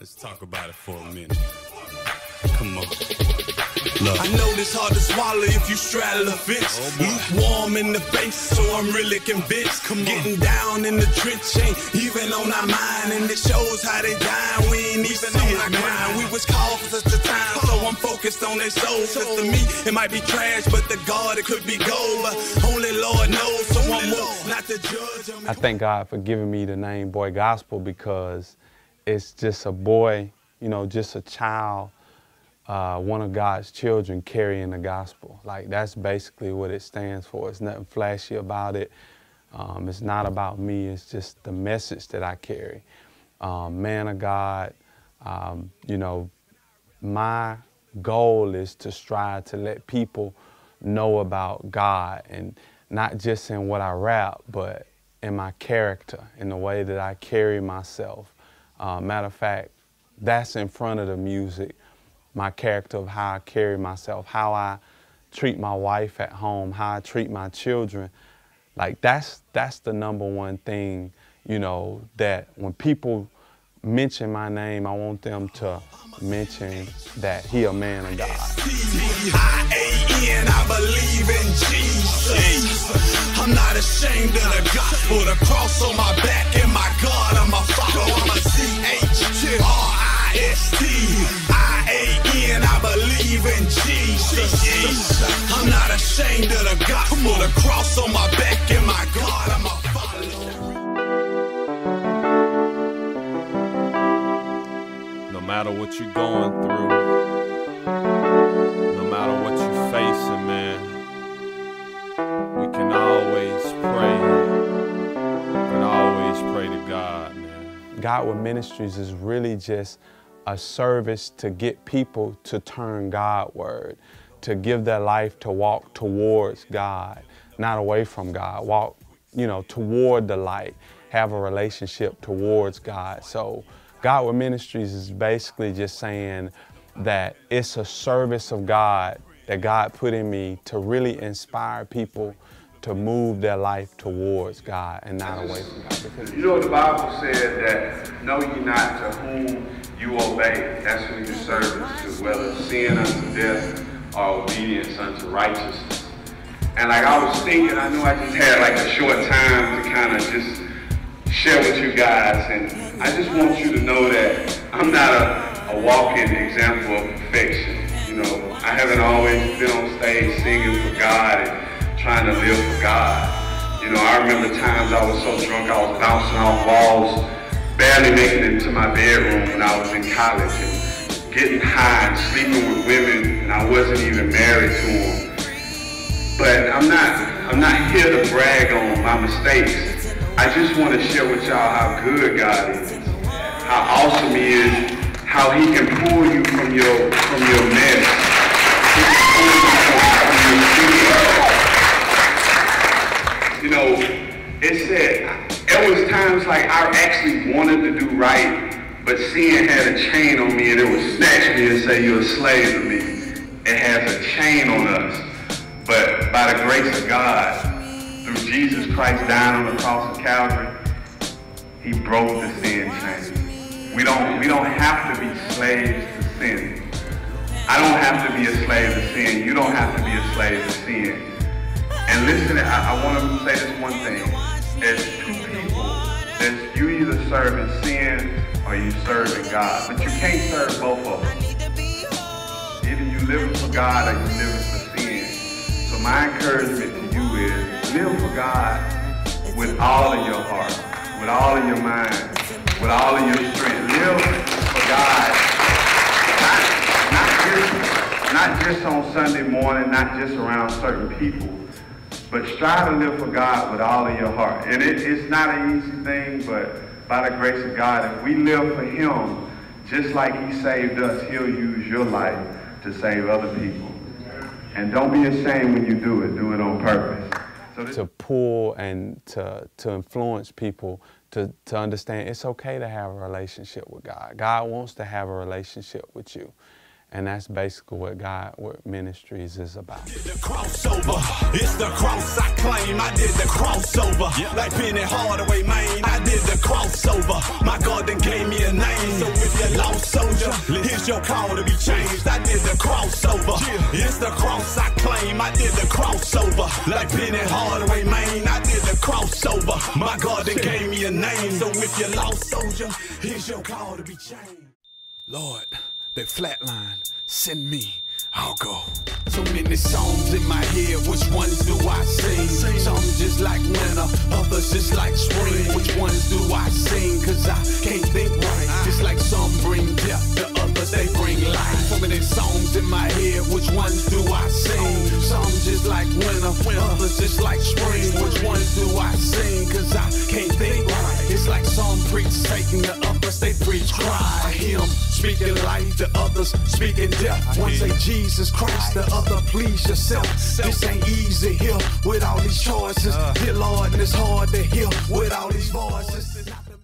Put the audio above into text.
Let's talk about it for a minute. Come on. Look. I know this hard to swallow if you straddle a fence. Oh, boy. Lukewarm in the face, so I'm really convinced. Come on. Getting down in the trench ain't even on our mind, and it shows how they dying. We ain't even see on it, our grind. We was called for such a time, so I'm focused on their souls. Cause to me, it might be trash, but the God, it could be gold. But only Lord knows, so I'm more not to judge them. I thank God for giving me the name Boy Gospel because it's just a boy, you know, just a child, uh, one of God's children carrying the gospel. Like that's basically what it stands for. It's nothing flashy about it. Um, it's not about me. It's just the message that I carry. Um, man of God, um, you know, my goal is to strive to let people know about God and not just in what I rap, but in my character, in the way that I carry myself. Uh, matter of fact, that's in front of the music, my character of how I carry myself, how I treat my wife at home, how I treat my children. Like that's that's the number one thing, you know, that when people mention my name, I want them to mention that he a man of God. Believe in Jesus. I'm not ashamed of the gospel, the cross on my back, and my God, follow. Jesus. I'm not ashamed of the gospel, the cross on my back, and my God, I'm a follow. no matter what you're going through, no matter what you're facing, man, we can always pray. We can always pray to God, man. Godward Ministries is really just a service to get people to turn Godward, to give their life to walk towards God, not away from God. Walk, you know, toward the light, have a relationship towards God. So Godward Ministries is basically just saying that it's a service of God that God put in me to really inspire people to move their life towards God and not away from God. Because You know the Bible said that know ye not to whom you obey. That's who you serve to, whether sin unto death or obedience unto righteousness. And like I was thinking, I knew I just had like a short time to kind of just share with you guys. And I just want you to know that I'm not a, a walking example of perfection. You know, I haven't always been on stage singing for God and trying to live for God. You know, I remember times I was so drunk I was bouncing off walls, barely making it to my bedroom when I was in college and getting high and sleeping with women and I wasn't even married to them. But I'm not I'm not here to brag on my mistakes. I just want to share with y'all how good God is, how awesome He is, how He can pull you from your from your mess. It said there was times like I actually wanted to do right, but sin had a chain on me and it would snatch me and say you're a slave to me. It has a chain on us. But by the grace of God, through Jesus Christ dying on the cross of Calvary, He broke the sin chain. We don't we don't have to be slaves to sin. I don't have to be a slave to sin. You don't have to be a slave to sin. And listen, I, I want to say this one thing. As two people, there's you either serving sin or you serving God. But you can't serve both of them. Either you living for God or you living for sin. So my encouragement to you is live for God with all of your heart, with all of your mind, with all of your strength. Live for God. Not, not just, not just on Sunday morning, not just around certain people, but strive to live for God with all of your heart. And it, it's not an easy thing, but by the grace of God, if we live for Him, just like He saved us, He'll use your life to save other people. And don't be ashamed when you do it. Do it on purpose. So to pull and to, to influence people to, to understand it's okay to have a relationship with God. God wants to have a relationship with you. And that's basically what Godward Ministries is about. The crossover, it's the cross I claim. I did the crossover. Like Penny Hardaway, man, I did the crossover. My God then gave me a name. So if you're lost soldier, here's your call to be changed. I did the crossover. It's the cross I claim. I did the crossover. Like Penny Hardaway, man, I did the crossover. My God then gave me a name. So if you're lost soldier, here's your call to be changed. Lord, they flatline, send me, I'll go. So many songs in my head, which ones do I sing? Some just like winter, others just like spring. Which ones do I sing? Cause I can't think right. Just like some bring death, the others they bring life. So many songs in my head, which ones do I speaking life, to others speaking death. One say Jesus Christ, the other please yourself. This ain't easy here with all these choices. Uh. Dear Lord, and it's hard to hear with all these voices.